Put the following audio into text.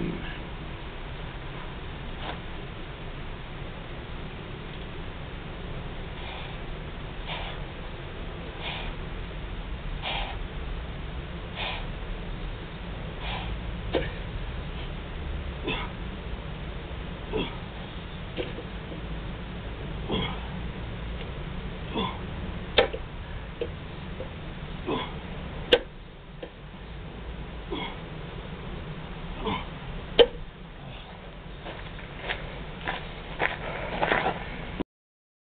Ooh.